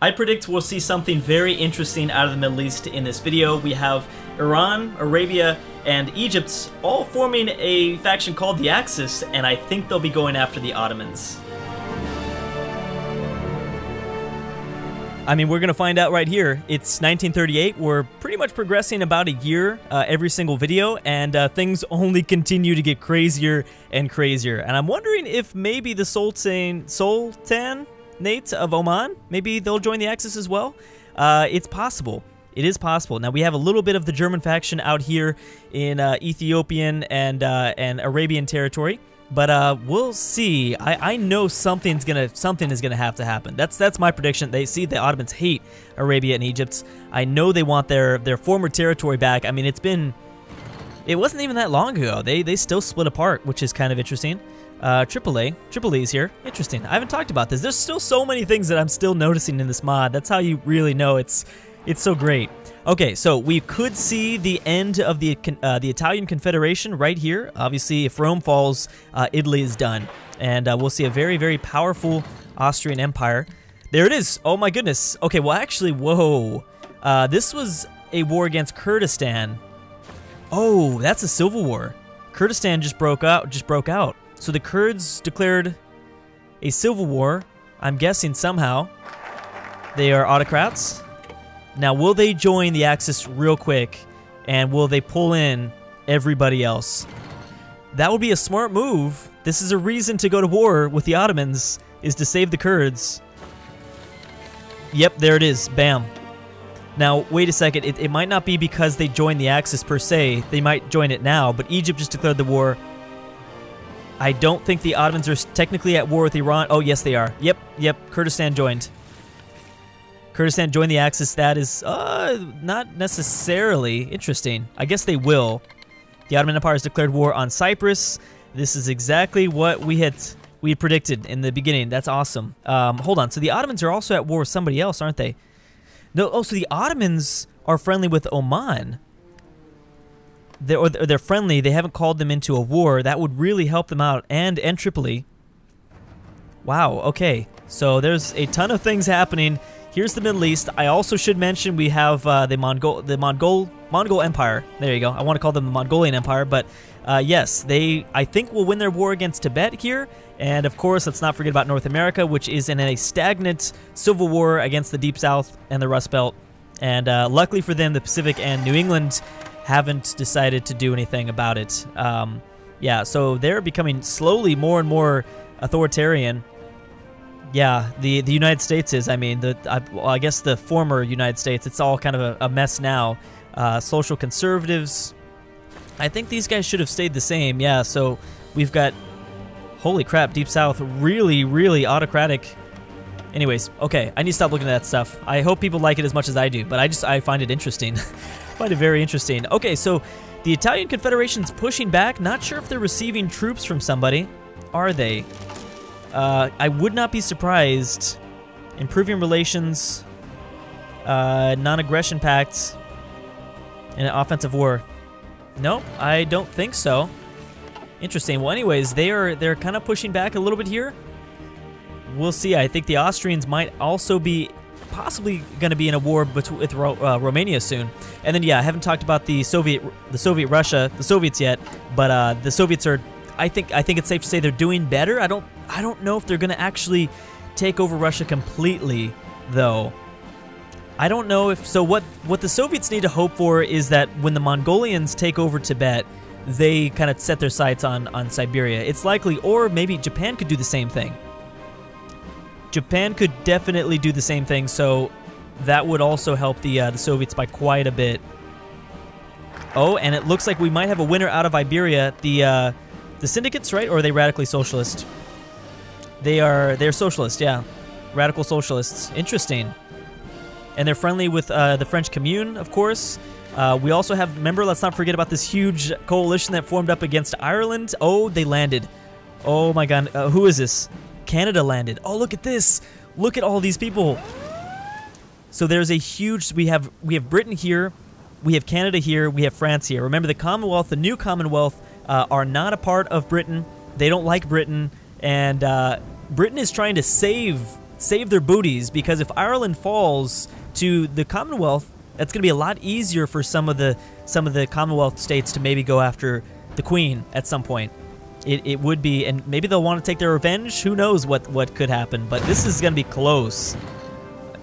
I predict we'll see something very interesting out of the Middle East in this video. We have Iran, Arabia, and Egypt all forming a faction called the Axis, and I think they'll be going after the Ottomans. I mean, we're going to find out right here. It's 1938. We're pretty much progressing about a year uh, every single video, and uh, things only continue to get crazier and crazier. And I'm wondering if maybe the Sultan, Sultan Nate of Oman. Maybe they'll join the Axis as well. Uh, it's possible. It is possible. Now we have a little bit of the German faction out here in uh, Ethiopian and uh, and Arabian territory, but uh, we'll see. I, I know something's gonna something is gonna have to happen. That's that's my prediction. They see the Ottomans hate Arabia and Egypt. I know they want their their former territory back. I mean, it's been it wasn't even that long ago. They they still split apart, which is kind of interesting. Uh, AAA. AAA's here. Interesting. I haven't talked about this. There's still so many things that I'm still noticing in this mod. That's how you really know it's it's so great. Okay, so we could see the end of the uh, the Italian Confederation right here. Obviously, if Rome falls, uh, Italy is done. And uh, we'll see a very, very powerful Austrian Empire. There it is. Oh my goodness. Okay, well actually, whoa. Uh, this was a war against Kurdistan. Oh, that's a civil war. Kurdistan just broke out. Just broke out. So the Kurds declared a civil war. I'm guessing somehow they are autocrats. Now, will they join the Axis real quick? And will they pull in everybody else? That would be a smart move. This is a reason to go to war with the Ottomans, is to save the Kurds. Yep, there it is. Bam. Now, wait a second. It, it might not be because they joined the Axis per se. They might join it now, but Egypt just declared the war I don't think the Ottomans are technically at war with Iran. Oh, yes, they are. Yep, yep, Kurdistan joined. Kurdistan joined the Axis. That is uh, not necessarily interesting. I guess they will. The Ottoman Empire has declared war on Cyprus. This is exactly what we had we had predicted in the beginning. That's awesome. Um, hold on. So the Ottomans are also at war with somebody else, aren't they? No. Oh, so the Ottomans are friendly with Oman they're, or they're friendly, they haven't called them into a war, that would really help them out. And, and Tripoli. Wow, okay. So there's a ton of things happening. Here's the Middle East. I also should mention we have uh, the Mongol, the Mongol, Mongol Empire. There you go. I want to call them the Mongolian Empire, but uh, yes, they I think will win their war against Tibet here. And of course, let's not forget about North America, which is in a stagnant civil war against the Deep South and the Rust Belt. And uh, luckily for them, the Pacific and New England haven't decided to do anything about it. Um, yeah, so they're becoming slowly more and more authoritarian. Yeah, the the United States is. I mean, the I, well, I guess the former United States. It's all kind of a, a mess now. Uh, social conservatives. I think these guys should have stayed the same. Yeah, so we've got. Holy crap, Deep South, really, really autocratic. Anyways, okay, I need to stop looking at that stuff. I hope people like it as much as I do, but I just I find it interesting. find it very interesting. Okay, so the Italian Confederation's pushing back. Not sure if they're receiving troops from somebody. Are they? Uh, I would not be surprised. Improving relations, uh, non-aggression pact, and an offensive war. Nope, I don't think so. Interesting. Well, anyways, they are they're kind of pushing back a little bit here. We'll see. I think the Austrians might also be possibly going to be in a war with Ro uh, Romania soon. And then yeah, I haven't talked about the Soviet the Soviet Russia, the Soviets yet, but uh, the Soviets are I think I think it's safe to say they're doing better. I don't I don't know if they're going to actually take over Russia completely though. I don't know if so what what the Soviets need to hope for is that when the Mongolians take over Tibet, they kind of set their sights on on Siberia. It's likely or maybe Japan could do the same thing. Japan could definitely do the same thing, so that would also help the uh, the Soviets by quite a bit. Oh, and it looks like we might have a winner out of Iberia. The uh, the syndicates, right? Or are they radically socialist? They are they're socialist, yeah. Radical socialists. Interesting. And they're friendly with uh, the French Commune, of course. Uh, we also have, remember, let's not forget about this huge coalition that formed up against Ireland. Oh, they landed. Oh my god, uh, who is this? Canada landed. Oh, look at this. Look at all these people. So there's a huge we have we have Britain here, we have Canada here, we have France here. Remember the Commonwealth, the new Commonwealth uh, are not a part of Britain. They don't like Britain and uh, Britain is trying to save save their booties because if Ireland falls to the Commonwealth, that's going to be a lot easier for some of the some of the Commonwealth states to maybe go after the Queen at some point. It, it would be, and maybe they'll want to take their revenge. Who knows what what could happen? But this is going to be close.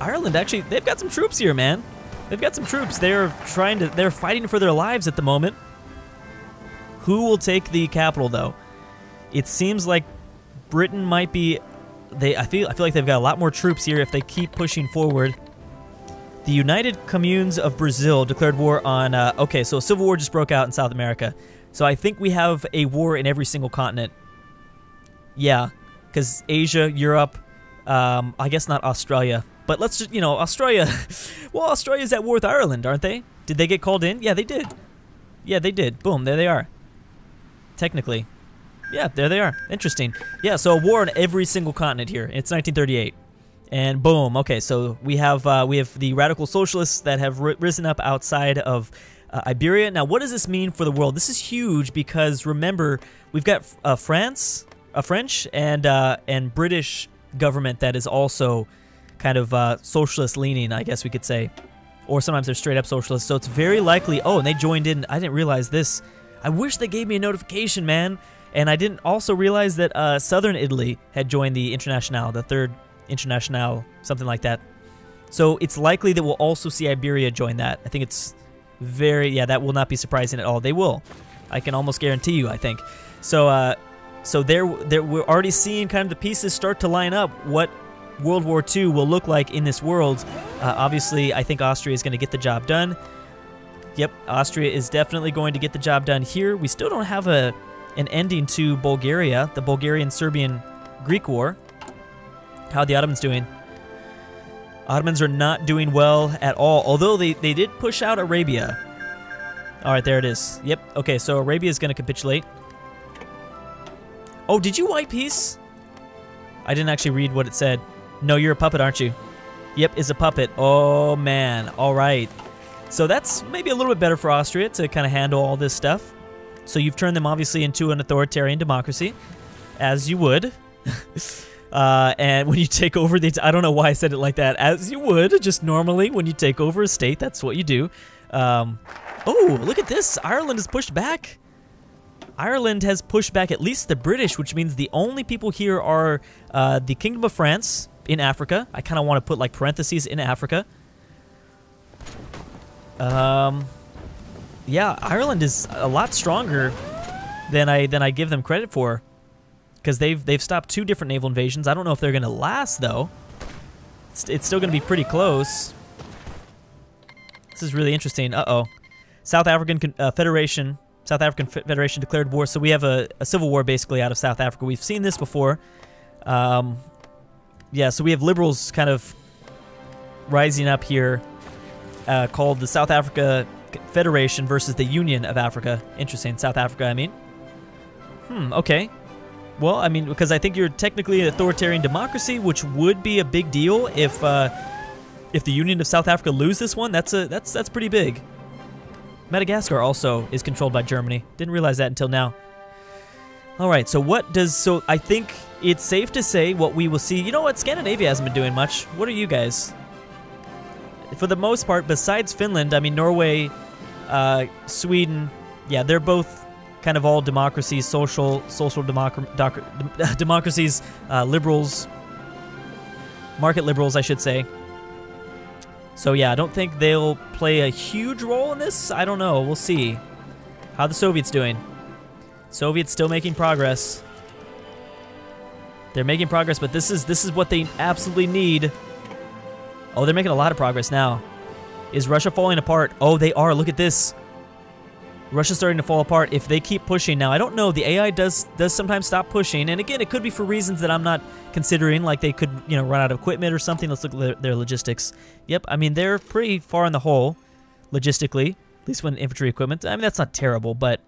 Ireland actually, they've got some troops here, man. They've got some troops. They're trying to, they're fighting for their lives at the moment. Who will take the capital, though? It seems like Britain might be. They, I feel, I feel like they've got a lot more troops here if they keep pushing forward. The United Communes of Brazil declared war on. Uh, okay, so a civil war just broke out in South America. So I think we have a war in every single continent. Yeah, because Asia, Europe, um, I guess not Australia. But let's just, you know, Australia. well, Australia's at war with Ireland, aren't they? Did they get called in? Yeah, they did. Yeah, they did. Boom, there they are. Technically. Yeah, there they are. Interesting. Yeah, so a war on every single continent here. It's 1938. And boom. Okay, so we have uh, we have the radical socialists that have risen up outside of uh, Iberia. Now, what does this mean for the world? This is huge because remember we've got uh, France, a French and uh, and British government that is also kind of uh, socialist leaning, I guess we could say. Or sometimes they're straight up socialist. So it's very likely. Oh, and they joined in. I didn't realize this. I wish they gave me a notification, man. And I didn't also realize that uh, southern Italy had joined the Internationale, the third Internationale, something like that. So it's likely that we'll also see Iberia join that. I think it's very, yeah, that will not be surprising at all. They will. I can almost guarantee you, I think. So, uh, so there, there, we're already seeing kind of the pieces start to line up. What World War II will look like in this world. Uh, obviously, I think Austria is going to get the job done. Yep, Austria is definitely going to get the job done here. We still don't have a an ending to Bulgaria, the Bulgarian-Serbian-Greek War. How the Ottomans doing? Ottomans are not doing well at all, although they, they did push out Arabia. All right, there it is. Yep, okay, so Arabia is going to capitulate. Oh, did you white peace? I didn't actually read what it said. No, you're a puppet, aren't you? Yep, is a puppet. Oh, man. All right. So that's maybe a little bit better for Austria to kind of handle all this stuff. So you've turned them obviously into an authoritarian democracy, as you would. uh, and when you take over the, I don't know why I said it like that, as you would, just normally when you take over a state, that's what you do. Um, oh, look at this. Ireland is pushed back. Ireland has pushed back at least the British, which means the only people here are uh, the Kingdom of France, in Africa. I kind of want to put like parentheses in Africa. Um, yeah, Ireland is a lot stronger than I than I give them credit for, because they've they've stopped two different naval invasions. I don't know if they're gonna last though. It's, it's still gonna be pretty close. This is really interesting. Uh oh, South African uh, Federation. South African Federation declared war, so we have a, a, civil war basically out of South Africa. We've seen this before. Um, yeah, so we have liberals kind of rising up here uh, called the South Africa Federation versus the Union of Africa. Interesting. South Africa, I mean. Hmm, okay. Well, I mean, because I think you're technically an authoritarian democracy, which would be a big deal if uh, if the Union of South Africa lose this one. That's a that's that's pretty big. Madagascar also is controlled by Germany. Didn't realize that until now. All right, so what does so I think it's safe to say what we will see. You know what? Scandinavia hasn't been doing much. What are you guys? For the most part, besides Finland, I mean, Norway, uh, Sweden, yeah, they're both kind of all democracies, social, social democ democracies, uh, liberals, market liberals, I should say. So yeah, I don't think they'll play a huge role in this. I don't know. We'll see. How the Soviets doing? Soviets still making progress. They're making progress, but this is this is what they absolutely need. Oh, they're making a lot of progress now. Is Russia falling apart? Oh, they are. Look at this. Russia's starting to fall apart if they keep pushing. Now, I don't know. The AI does does sometimes stop pushing, and again, it could be for reasons that I'm not considering, like they could, you know, run out of equipment or something. Let's look at their, logistics. Yep, I mean, they're pretty far in the hole, logistically, at least when infantry equipment. I mean, that's not terrible, but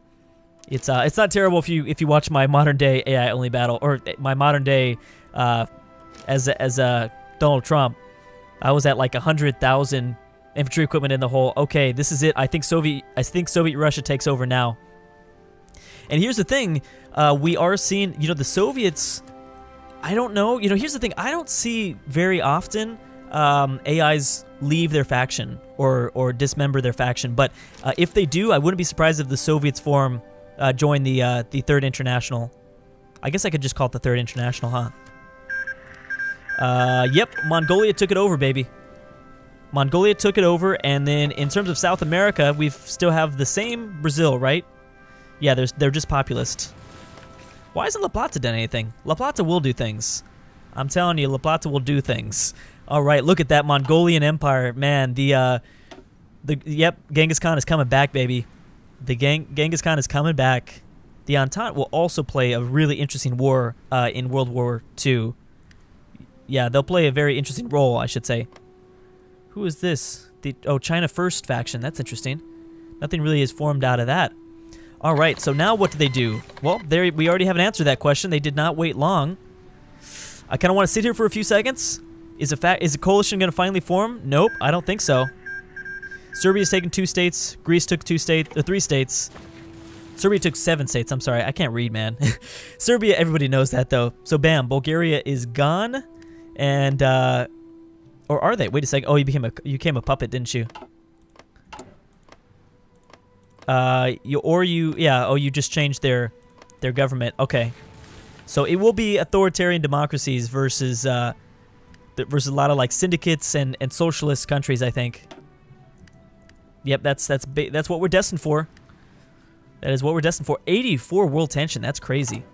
it's uh, it's not terrible if you if you watch my modern day AI only battle or my modern day uh, as as uh, Donald Trump. I was at like a hundred thousand infantry equipment in the hole. Okay, this is it. I think Soviet I think Soviet Russia takes over now. And here's the thing, uh, we are seeing you know the Soviets I don't know. You know, here's the thing. I don't see very often um, AIs leave their faction or or dismember their faction. But uh, if they do, I wouldn't be surprised if the Soviets form uh, join the uh, the Third International. I guess I could just call it the Third International, huh? Uh, yep, Mongolia took it over, baby. Mongolia took it over, and then in terms of South America, we still have the same Brazil, right? Yeah, there's, they're just populist. Why isn't La Plata done anything? La Plata will do things. I'm telling you, La Plata will do things. All right, look at that Mongolian Empire, man. The uh, the yep, Genghis Khan is coming back, baby. The Gang Genghis Khan is coming back. The Entente will also play a really interesting war uh, in World War II. Yeah, they'll play a very interesting role, I should say. Who is this? The oh China First faction. That's interesting. Nothing really is formed out of that. All right, so now what do they do? Well, there we already have an answer to that question. They did not wait long. I kind of want to sit here for a few seconds. Is a fact is a coalition going to finally form? Nope, I don't think so. Serbia's taken two states. Greece took two states, uh, three states. Serbia took seven states. I'm sorry, I can't read, man. Serbia, everybody knows that though. So bam, Bulgaria is gone, and uh, or are they? Wait a second. Oh, you became a you became a puppet, didn't you? Uh, you or you yeah. Oh, you just changed their their government. Okay, so it will be authoritarian democracies versus uh, versus a lot of like syndicates and and socialist countries. I think. Yep, that's that's that's what we're destined for. That is what we're destined for. 84 world tension. That's crazy.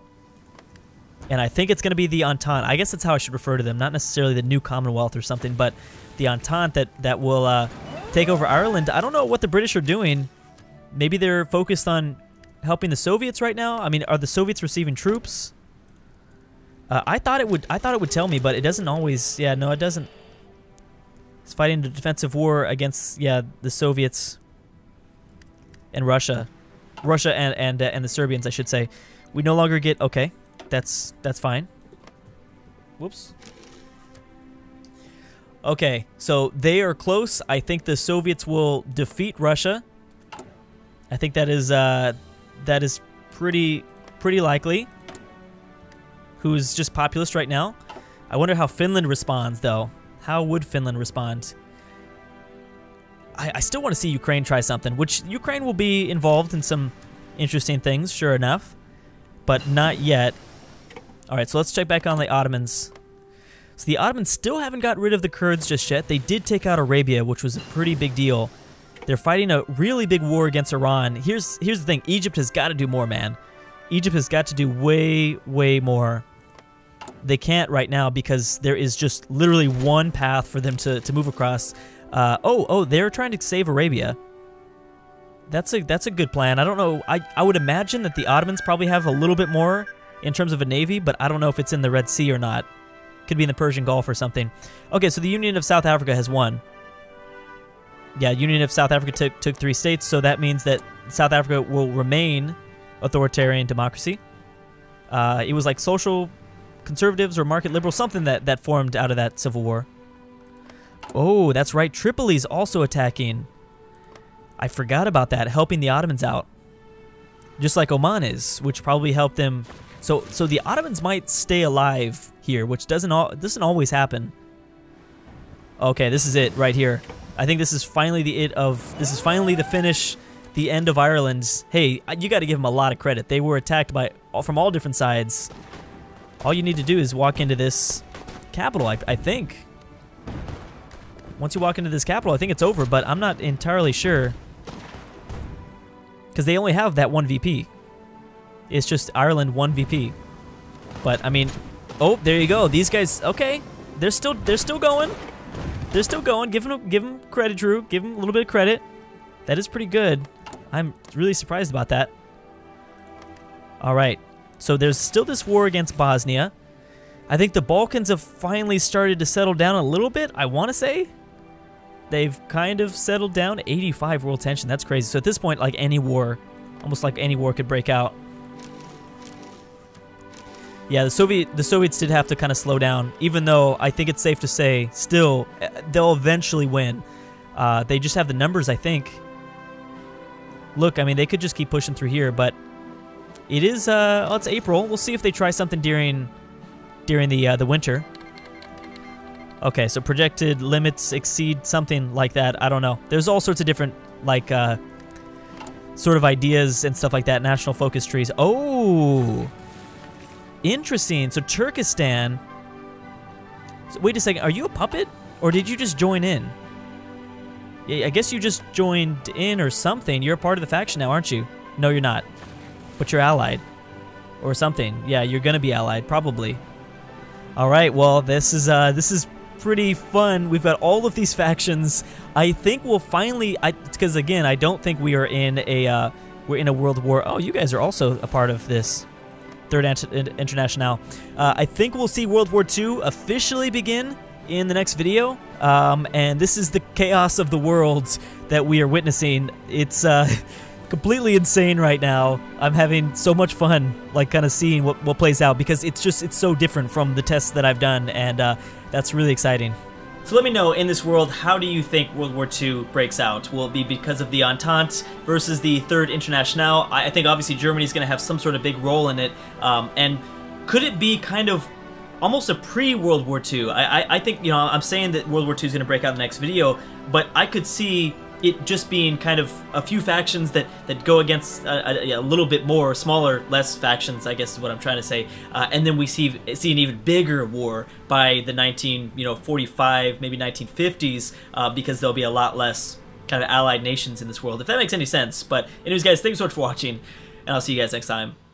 And I think it's going to be the Entente. I guess that's how I should refer to them. Not necessarily the new Commonwealth or something, but the Entente that, that will uh, take over Ireland. I don't know what the British are doing. Maybe they're focused on helping the Soviets right now. I mean, are the Soviets receiving troops? Uh, I thought it would. I thought it would tell me, but it doesn't always. Yeah, no, it doesn't. It's fighting a defensive war against yeah the Soviets and Russia, Russia and and uh, and the Serbians, I should say. We no longer get okay. That's that's fine. Whoops. Okay, so they are close. I think the Soviets will defeat Russia. I think that is uh, that is pretty pretty likely. Who's just populist right now? I wonder how Finland responds, though. How would Finland respond? I, I still want to see Ukraine try something, which Ukraine will be involved in some interesting things, sure enough, but not yet. All right, so let's check back on the Ottomans. So the Ottomans still haven't got rid of the Kurds just yet. They did take out Arabia, which was a pretty big deal. They're fighting a really big war against Iran. Here's here's the thing. Egypt has got to do more, man. Egypt has got to do way, way more. They can't right now because there is just literally one path for them to, to move across. Uh, oh, oh, they're trying to save Arabia. That's a that's a good plan. I don't know. I, I would imagine that the Ottomans probably have a little bit more in terms of a navy, but I don't know if it's in the Red Sea or not. Could be in the Persian Gulf or something. Okay, so the Union of South Africa has won. Yeah, Union of South Africa took, took three states, so that means that South Africa will remain authoritarian democracy. Uh, it was like social conservatives or market liberals, something that, that formed out of that civil war. Oh, that's right. Tripoli's also attacking. I forgot about that, helping the Ottomans out. Just like Oman is, which probably helped them. So so the Ottomans might stay alive here, which doesn't all doesn't always happen. Okay, this is it right here. I think this is finally the it of this is finally the finish, the end of Ireland's. Hey, you got to give them a lot of credit. They were attacked by from all different sides. All you need to do is walk into this capital, I, I think. Once you walk into this capital, I think it's over, but I'm not entirely sure. Because they only have that one VP. It's just Ireland one VP. But, I mean, oh, there you go. These guys, okay. They're still, they're still going. They're still going. Give them, give them credit, Drew. Give them a little bit of credit. That is pretty good. I'm really surprised about that. All right. So there's still this war against Bosnia. I think the Balkans have finally started to settle down a little bit, I want to say. They've kind of settled down. 85 world tension, that's crazy. So at this point, like any war, almost like any war could break out. Yeah, the Soviet the Soviets did have to kind of slow down, even though I think it's safe to say still eh, they'll eventually win. Uh, they just have the numbers, I think. Look, I mean, they could just keep pushing through here, but it is, uh, well, it's April. We'll see if they try something during during the uh, the winter. Okay, so projected limits exceed something like that. I don't know. There's all sorts of different like uh, sort of ideas and stuff like that. National focus trees. Oh, interesting. So Turkestan. So wait a second. Are you a puppet, or did you just join in? Yeah, I guess you just joined in or something. You're a part of the faction now, aren't you? No, you're not. But you're allied. Or something. Yeah, you're gonna be allied, probably. Alright, well, this is uh this is pretty fun. We've got all of these factions. I think we'll finally I because again, I don't think we are in a uh we're in a world war. Oh, you guys are also a part of this. Third International. Uh, I think we'll see World War II officially begin in the next video. Um, and this is the chaos of the worlds that we are witnessing. It's uh, completely insane right now. I'm having so much fun, like kind of seeing what, what plays out because it's just it's so different from the tests that I've done, and uh, that's really exciting. So let me know, in this world, how do you think World War II breaks out? Will it be because of the Entente versus the Third International? I think obviously Germany's going to have some sort of big role in it, um, and could it be kind of almost a pre-World War II. I, I, I, think, you know, I'm saying that World War II is going to break out in the next video, but I could see it just being kind of a few factions that, that go against a, a, a little bit more, smaller, less factions, I guess is what I'm trying to say. Uh, and then we see see an even bigger war by the 19, you know, 45, maybe 1950s, uh, because there'll be a lot less kind of allied nations in this world, if that makes any sense. But anyways, guys, thanks so much for watching, and I'll see you guys next time.